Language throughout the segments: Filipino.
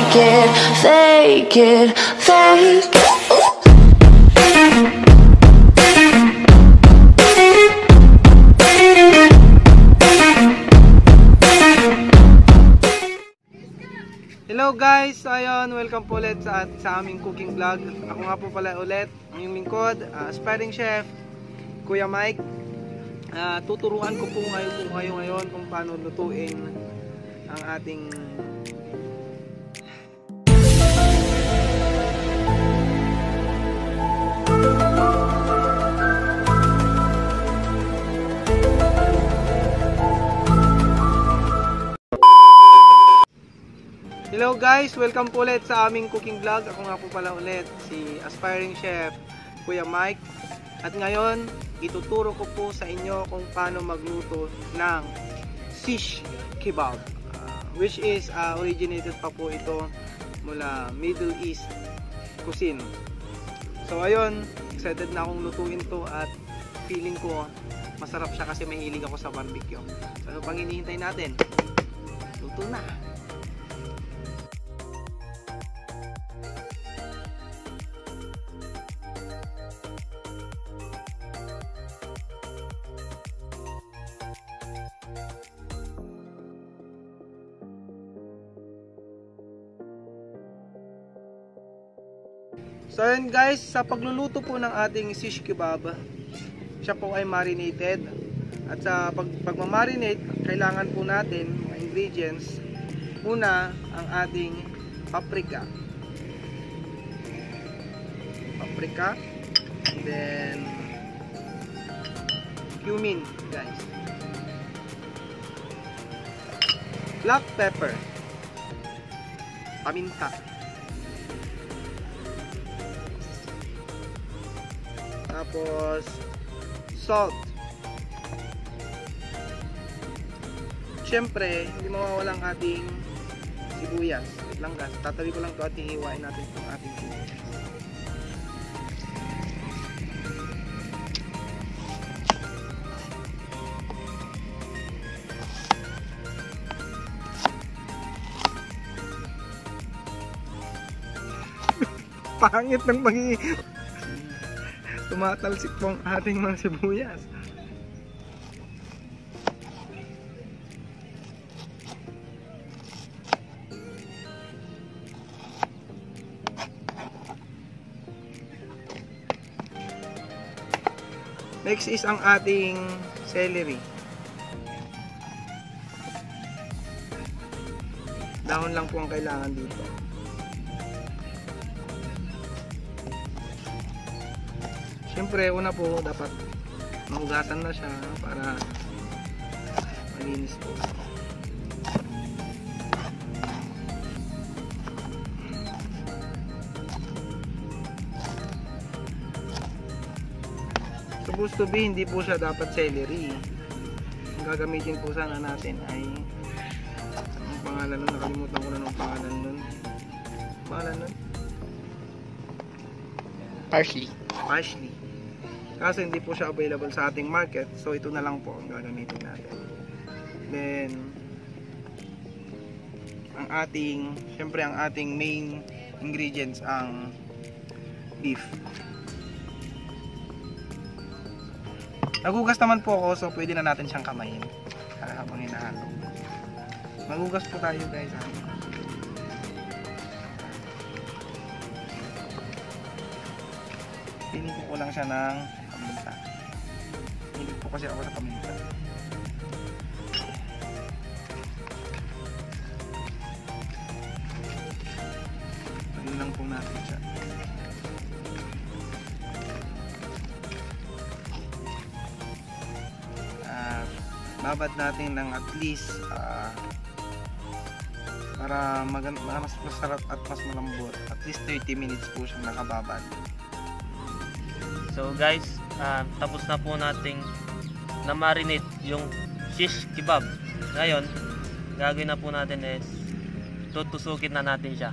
fake it, fake it, fake it. Hello guys! So ayun, welcome po ulit sa, sa aming cooking vlog. Ako nga po pala ulit, ang inyong lingkod, uh, aspiring chef, Kuya Mike. Uh, tuturuan ko po ngayon po ngayon kung paano lutuin ang ating Hello guys! Welcome po ulit sa aming cooking vlog. Ako nga po pala ulit, si aspiring chef Kuya Mike. At ngayon, ituturo ko po sa inyo kung paano magluto ng shish kebab. Uh, which is uh, originated pa po ito mula Middle East cuisine. So ayun, excited na akong lutuin to at feeling ko masarap siya kasi mahilig ako sa barbecue. So ano pang hinihintay natin? Luto na! So yun guys, sa pagluluto po ng ating shish kebab, siya po ay marinated. At sa pag pagmamarinate, kailangan po natin mga ingredients. Una, ang ating paprika. Paprika. And then cumin, guys. Black pepper. Paminta. Tapos, salt. Siyempre, hindi mawawala ang ating sibuyas. Wait lang guys, tatabi ko lang ito at hihiwain natin itong ating sibuyas. Pangit ng pagi tumatalsik po ang ating mga sibuyas. Next is ang ating celery. Dahon lang po ang kailangan dito. Siyempre, una po dapat mahugasan na siya para malinis po. Supposed to be, hindi po siya dapat celery. Ang gagamitin po sana natin ay ang pangalan nun, nakalimutan ko na ng pangalan nun. Pangalan nun? Parsley. Parsley. Kasi hindi po siya available sa ating market. So ito na lang po ang gagamitin natin. Then ang ating, syempre ang ating main ingredients ang beef. Nagugas naman po ako so pwede na natin siyang kamayin habang hinahalo. Magugas po tayo guys. Pinig ko lang siya ng paminta. Hilig po kasi ako sa paminta. Ano lang po natin siya. Uh, babad natin ng at least uh, para maganda, mas masarap at mas malambot. At least 30 minutes po siyang nakababad. So guys, uh, tapos na po nating na-marinate yung shish kebab. Ngayon, gagawin na po natin is tutusukin na natin siya.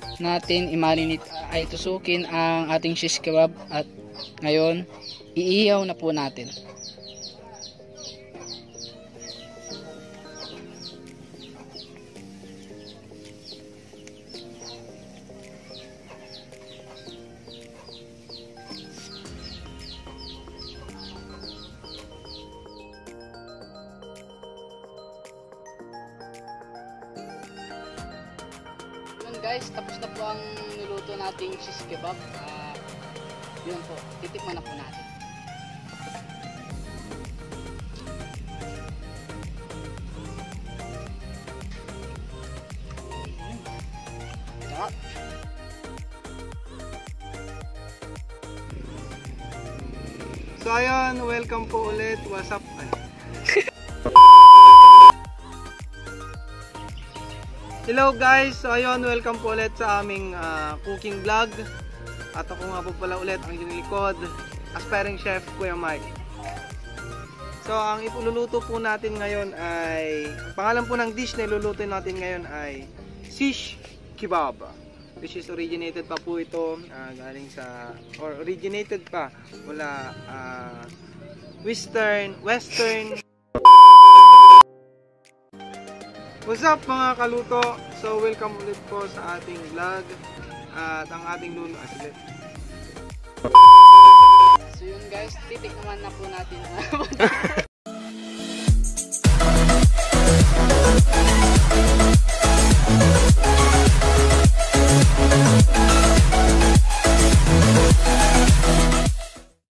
natin i-marinate ay tusukin ang ating shish kebab at ngayon iihaw na po natin. Guys, tapos na po ang niluto nating cheese kebab. Ah, yun po, titikman na po natin. Sarap. So ayun, welcome po ulit. What's up? Hello guys! So ayun, welcome po ulit sa aming ah, cooking vlog. At ako nga po pala ulit ang likod, aspiring chef Kuya Mike. So ang ipululuto po natin ngayon ay, ang pangalan po ng dish na iluluto natin ngayon ay shish kebab. Which is originated pa po ito ah, galing sa, or originated pa mula ah, western, western What's up mga kaluto? So welcome ulit po sa ating vlog at ang ating lulo ah, sige. So yun guys, titikman na po natin.